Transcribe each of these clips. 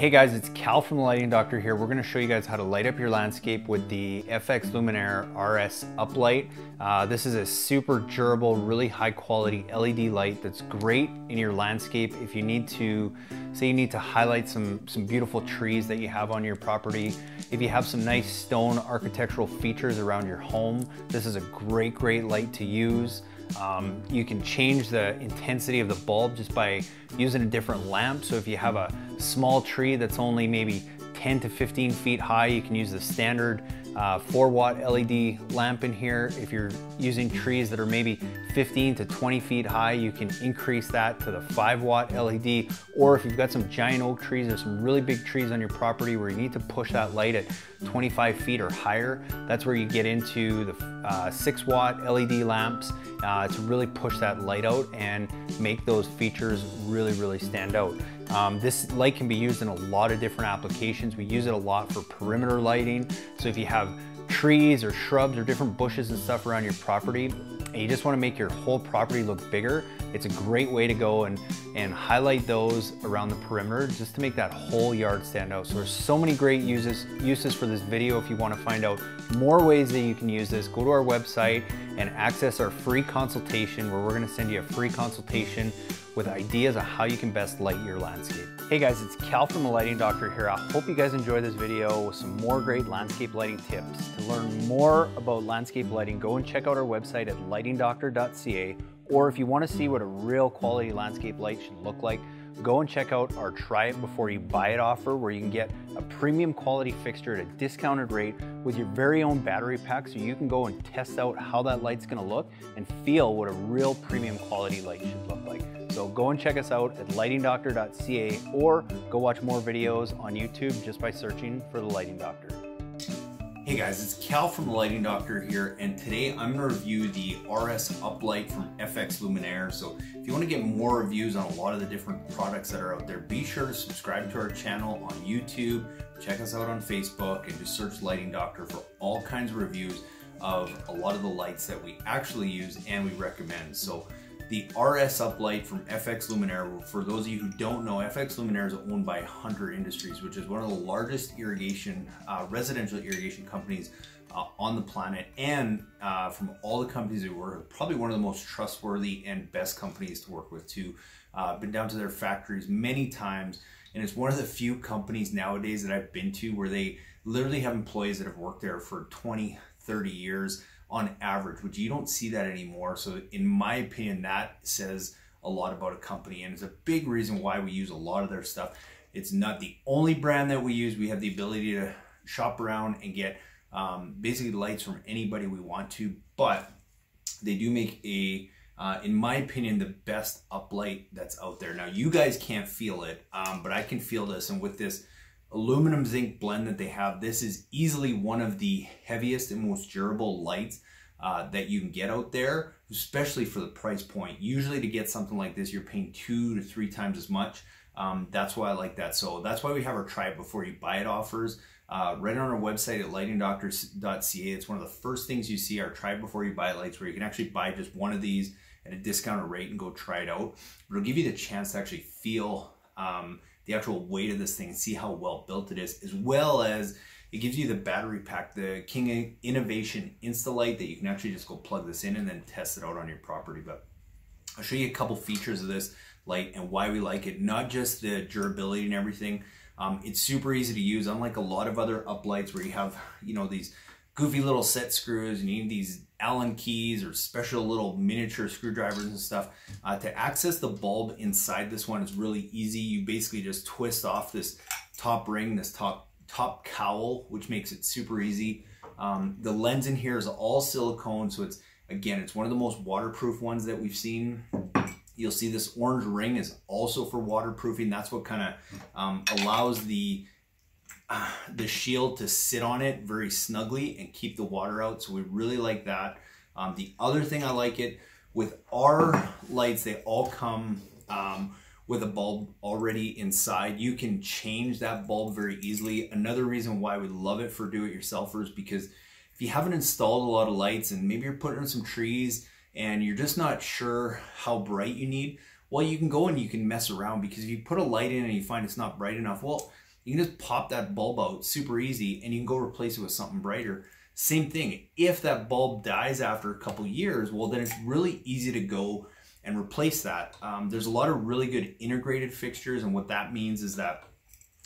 Hey guys, it's Cal from the Lighting Doctor here. We're gonna show you guys how to light up your landscape with the FX Luminaire RS Uplight. Uh, this is a super durable, really high quality LED light that's great in your landscape if you need to, say you need to highlight some, some beautiful trees that you have on your property. If you have some nice stone architectural features around your home, this is a great, great light to use. Um, you can change the intensity of the bulb just by using a different lamp. So if you have a small tree that's only maybe 10 to 15 feet high, you can use the standard uh, 4 watt LED lamp in here. If you're using trees that are maybe 15 to 20 feet high, you can increase that to the 5 watt LED. Or if you've got some giant oak trees or some really big trees on your property where you need to push that light at 25 feet or higher, that's where you get into the uh, 6 watt LED lamps uh, to really push that light out and make those features really, really stand out. Um, this light can be used in a lot of different applications. We use it a lot for perimeter lighting. So if you have trees or shrubs or different bushes and stuff around your property and you just want to make your whole property look bigger, it's a great way to go and, and highlight those around the perimeter just to make that whole yard stand out. So there's so many great uses, uses for this video. If you want to find out more ways that you can use this, go to our website and access our free consultation where we're going to send you a free consultation with ideas on how you can best light your landscape. Hey guys, it's Cal from the Lighting Doctor here. I hope you guys enjoy this video with some more great landscape lighting tips. To learn more about landscape lighting, go and check out our website at lightingdoctor.ca or if you want to see what a real quality landscape light should look like, go and check out our try it before you buy it offer where you can get a premium quality fixture at a discounted rate with your very own battery pack so you can go and test out how that light's going to look and feel what a real premium quality light should look like. So go and check us out at lightingdoctor.ca or go watch more videos on YouTube just by searching for the Lighting Doctor. Hey guys, it's Cal from the Lighting Doctor here, and today I'm to review the RS Uplight from FX Luminaire. So if you want to get more reviews on a lot of the different products that are out there, be sure to subscribe to our channel on YouTube, check us out on Facebook, and just search Lighting Doctor for all kinds of reviews of a lot of the lights that we actually use and we recommend. So the RS Uplight from FX Luminaire. For those of you who don't know, FX Luminaire is owned by Hunter Industries, which is one of the largest irrigation, uh, residential irrigation companies uh, on the planet. And uh, from all the companies we work with, probably one of the most trustworthy and best companies to work with too. Uh, been down to their factories many times. And it's one of the few companies nowadays that I've been to where they literally have employees that have worked there for 20, 30 years on average, which you don't see that anymore. So in my opinion, that says a lot about a company and it's a big reason why we use a lot of their stuff. It's not the only brand that we use. We have the ability to shop around and get um, basically lights from anybody we want to, but they do make a, uh, in my opinion, the best uplight that's out there. Now you guys can't feel it, um, but I can feel this. And with this aluminum zinc blend that they have. This is easily one of the heaviest and most durable lights uh, that you can get out there, especially for the price point. Usually to get something like this, you're paying two to three times as much. Um, that's why I like that. So that's why we have our try it before you buy it offers. Uh, right on our website at lightingdoctor.ca, it's one of the first things you see our try before you buy lights where you can actually buy just one of these at a discounted rate and go try it out. It'll give you the chance to actually feel um, the actual weight of this thing see how well built it is, as well as it gives you the battery pack, the King Innovation Instalight that you can actually just go plug this in and then test it out on your property. But I'll show you a couple features of this light and why we like it, not just the durability and everything. Um, it's super easy to use, unlike a lot of other uplights where you have, you know, these goofy little set screws and you need these Allen keys or special little miniature screwdrivers and stuff. Uh, to access the bulb inside this one is really easy. You basically just twist off this top ring, this top top cowl, which makes it super easy. Um, the lens in here is all silicone, so it's again, it's one of the most waterproof ones that we've seen. You'll see this orange ring is also for waterproofing. That's what kind of um, allows the the shield to sit on it very snugly and keep the water out. So we really like that. Um, the other thing I like it with our lights, they all come um, with a bulb already inside. You can change that bulb very easily. Another reason why we love it for do-it-yourselfers because if you haven't installed a lot of lights and maybe you're putting in some trees and you're just not sure how bright you need, well, you can go and you can mess around because if you put a light in and you find it's not bright enough, well, you can just pop that bulb out super easy and you can go replace it with something brighter. Same thing, if that bulb dies after a couple years, well then it's really easy to go and replace that. Um, there's a lot of really good integrated fixtures and what that means is that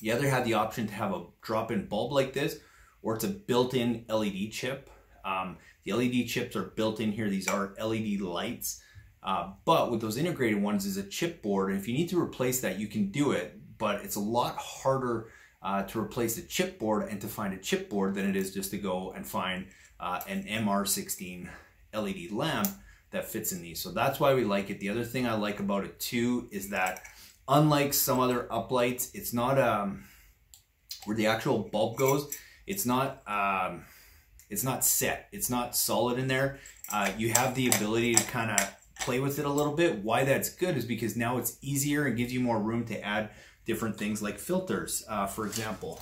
you either have the option to have a drop-in bulb like this or it's a built-in LED chip. Um, the LED chips are built in here. These are LED lights. Uh, but with those integrated ones is a chipboard. And if you need to replace that, you can do it, but it's a lot harder uh, to replace a chipboard and to find a chipboard than it is just to go and find uh, an MR16 LED lamp that fits in these. So that's why we like it. The other thing I like about it too is that unlike some other uplights, it's not um, where the actual bulb goes, it's not um, it's not set. It's not solid in there. Uh, you have the ability to kind of play with it a little bit. Why that's good is because now it's easier and gives you more room to add different things like filters, uh, for example.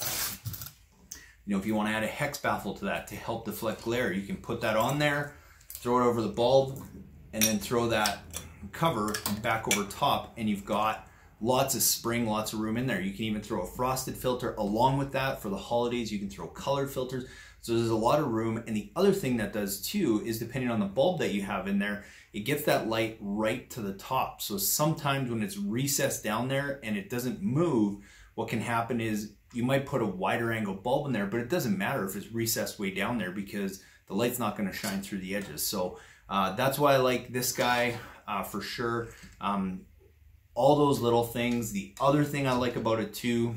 You know, if you want to add a hex baffle to that to help deflect glare, you can put that on there, throw it over the bulb, and then throw that cover back over top, and you've got lots of spring, lots of room in there. You can even throw a frosted filter along with that for the holidays. You can throw colored filters. So there's a lot of room. And the other thing that does too is depending on the bulb that you have in there, it gets that light right to the top. So sometimes when it's recessed down there and it doesn't move, what can happen is you might put a wider angle bulb in there, but it doesn't matter if it's recessed way down there because the light's not gonna shine through the edges. So uh, that's why I like this guy uh, for sure. Um, all those little things. The other thing I like about it too,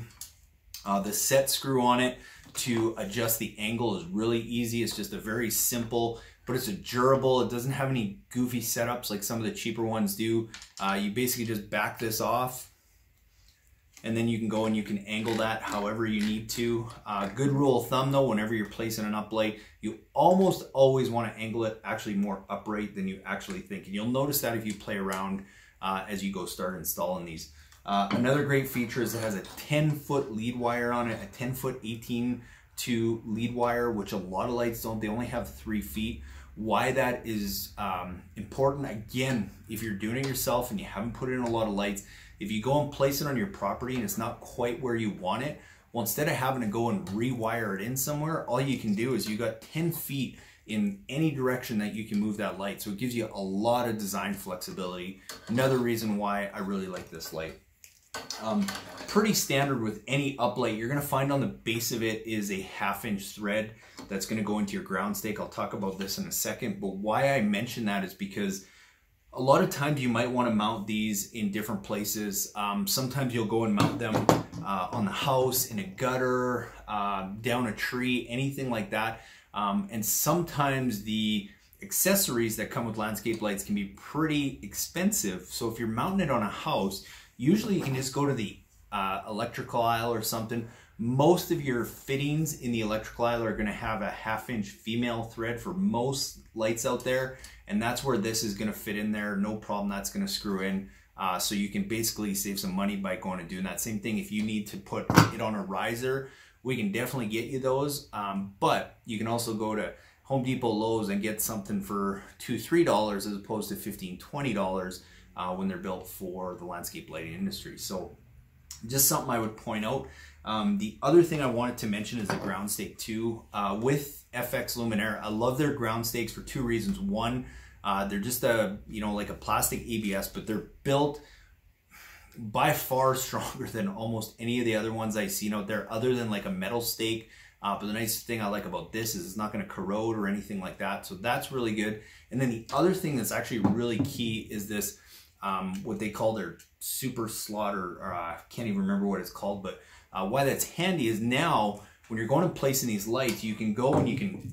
uh, the set screw on it to adjust the angle is really easy. It's just a very simple but it's a durable. It doesn't have any goofy setups like some of the cheaper ones do. Uh, you basically just back this off and then you can go and you can angle that however you need to. Uh, good rule of thumb though, whenever you're placing an uplight, you almost always want to angle it actually more upright than you actually think. And you'll notice that if you play around uh, as you go start installing these. Uh, another great feature is it has a 10 foot lead wire on it, a 10 foot 18 to lead wire, which a lot of lights don't. They only have three feet why that is um, important. Again, if you're doing it yourself and you haven't put in a lot of lights, if you go and place it on your property and it's not quite where you want it, well, instead of having to go and rewire it in somewhere, all you can do is you got 10 feet in any direction that you can move that light. So it gives you a lot of design flexibility. Another reason why I really like this light. Um, pretty standard with any uplight. You're gonna find on the base of it is a half inch thread that's gonna go into your ground stake. I'll talk about this in a second, but why I mention that is because a lot of times you might want to mount these in different places. Um, sometimes you'll go and mount them uh, on the house, in a gutter, uh, down a tree, anything like that. Um, and sometimes the accessories that come with landscape lights can be pretty expensive. So if you're mounting it on a house, Usually you can just go to the uh, electrical aisle or something. Most of your fittings in the electrical aisle are gonna have a half inch female thread for most lights out there. And that's where this is gonna fit in there. No problem, that's gonna screw in. Uh, so you can basically save some money by going and doing that. Same thing if you need to put it on a riser, we can definitely get you those. Um, but you can also go to Home Depot, Lowe's and get something for two, three dollars as opposed to 15, 20 dollars uh, when they're built for the landscape lighting industry. So just something I would point out. Um, the other thing I wanted to mention is the ground stake too. Uh, with FX Luminaire, I love their ground stakes for two reasons. One, uh, they're just a, you know, like a plastic ABS, but they're built by far stronger than almost any of the other ones I've seen out there other than like a metal stake. Uh, but the nice thing I like about this is it's not going to corrode or anything like that. So that's really good. And then the other thing that's actually really key is this um, what they call their super slaughter, or I can't even remember what it's called, but uh, why that's handy is now when you're going to placing these lights, you can go and you can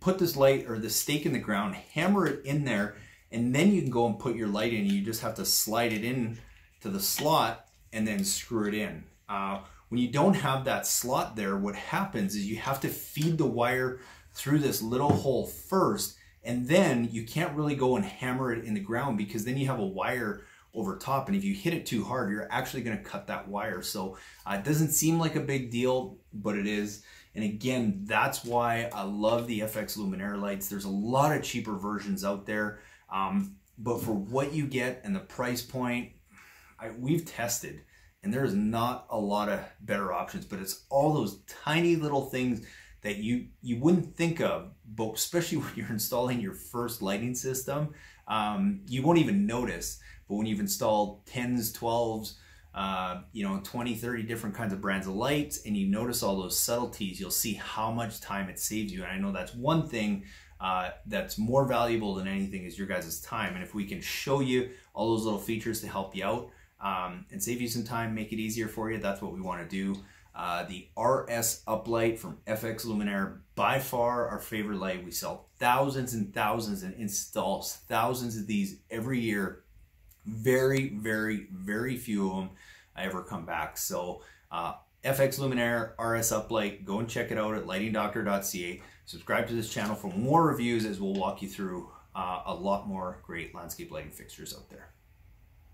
put this light or the stake in the ground, hammer it in there, and then you can go and put your light in. You just have to slide it in to the slot and then screw it in. Uh, when you don't have that slot there, what happens is you have to feed the wire through this little hole first and then you can't really go and hammer it in the ground because then you have a wire over top. And if you hit it too hard, you're actually going to cut that wire. So uh, it doesn't seem like a big deal, but it is. And again, that's why I love the FX Luminaire lights. There's a lot of cheaper versions out there. Um, but for what you get and the price point, I, we've tested and there is not a lot of better options, but it's all those tiny little things that you you wouldn't think of, but especially when you're installing your first lighting system, um, you won't even notice. But when you've installed 10s, 12s, uh, you know, 20, 30 different kinds of brands of lights, and you notice all those subtleties, you'll see how much time it saves you. And I know that's one thing uh, that's more valuable than anything is your guys' time. And if we can show you all those little features to help you out um, and save you some time, make it easier for you, that's what we want to do. Uh, the RS uplight from FX Luminaire, by far our favorite light. We sell thousands and thousands and installs thousands of these every year. Very, very, very few of them I ever come back. So uh, FX Luminaire RS uplight, go and check it out at lightingdoctor.ca. Subscribe to this channel for more reviews as we'll walk you through uh, a lot more great landscape lighting fixtures out there.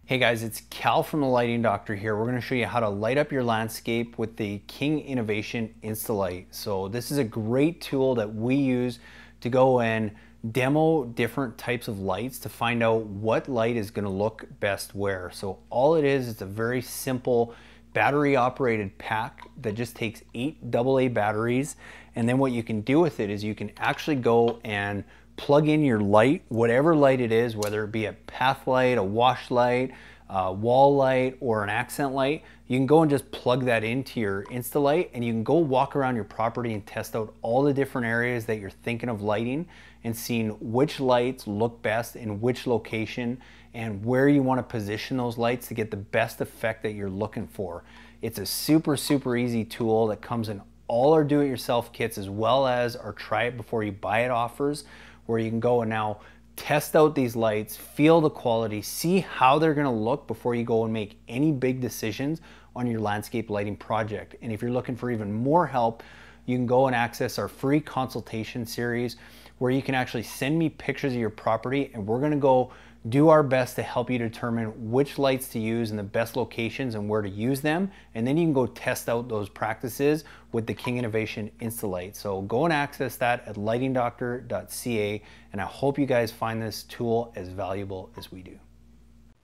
Hey guys, it's Cal from the Lighting Doctor here. We're going to show you how to light up your landscape with the King Innovation Instalight. So this is a great tool that we use to go and demo different types of lights to find out what light is going to look best where. So all it is, it's a very simple battery operated pack that just takes eight AA batteries. And then what you can do with it is you can actually go and plug in your light, whatever light it is, whether it be a path light, a wash light, a wall light, or an accent light, you can go and just plug that into your Instalight and you can go walk around your property and test out all the different areas that you're thinking of lighting and seeing which lights look best in which location and where you want to position those lights to get the best effect that you're looking for. It's a super, super easy tool that comes in all our do-it-yourself kits as well as our try it before you buy it offers where you can go and now test out these lights, feel the quality, see how they're gonna look before you go and make any big decisions on your landscape lighting project. And if you're looking for even more help, you can go and access our free consultation series where you can actually send me pictures of your property and we're gonna go do our best to help you determine which lights to use in the best locations and where to use them. And then you can go test out those practices with the King Innovation Instalight. So go and access that at lightingdoctor.ca. And I hope you guys find this tool as valuable as we do.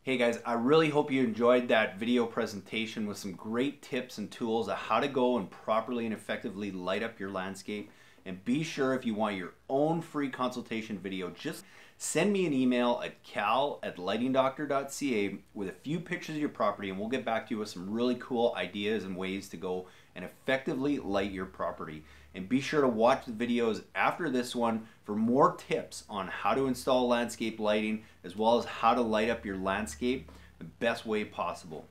Hey guys, I really hope you enjoyed that video presentation with some great tips and tools on how to go and properly and effectively light up your landscape. And be sure if you want your own free consultation video, just send me an email at cal at lightingdoctor.ca with a few pictures of your property and we'll get back to you with some really cool ideas and ways to go and effectively light your property. And be sure to watch the videos after this one for more tips on how to install landscape lighting as well as how to light up your landscape the best way possible.